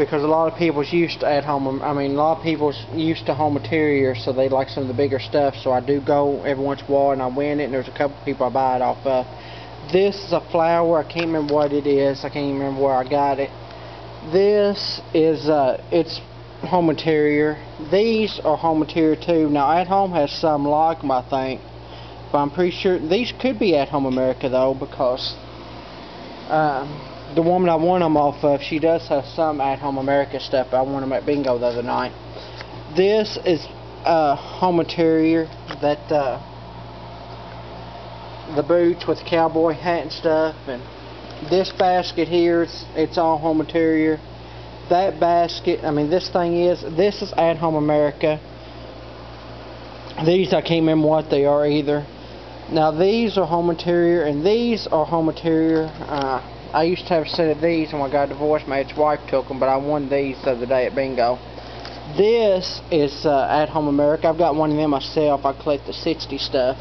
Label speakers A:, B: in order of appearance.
A: because a lot of people's used to at home. I mean, a lot of people's used to home material, so they like some of the bigger stuff. So I do go every once in a while and I win it. And there's a couple people I buy it off of. This is a flower. I can't remember what it is. I can't even remember where I got it. This is uh, it's home material. These are home material too. Now at home has some like them, I think, but I'm pretty sure these could be at home America though because. Um, the woman I won them off of, she does have some at home America stuff. I won them at bingo the other night. This is uh, home material that uh, the boots with the cowboy hat and stuff, and this basket here, it's, it's all home material. That basket, I mean, this thing is, this is at home America. These I can't remember what they are either. Now these are home material, and these are home material. Uh, I used to have a set of these, and when I got divorced, my ex-wife took them, but I won these the other day at bingo. This is uh, At Home America. I've got one of them myself. I collect the 60 stuff.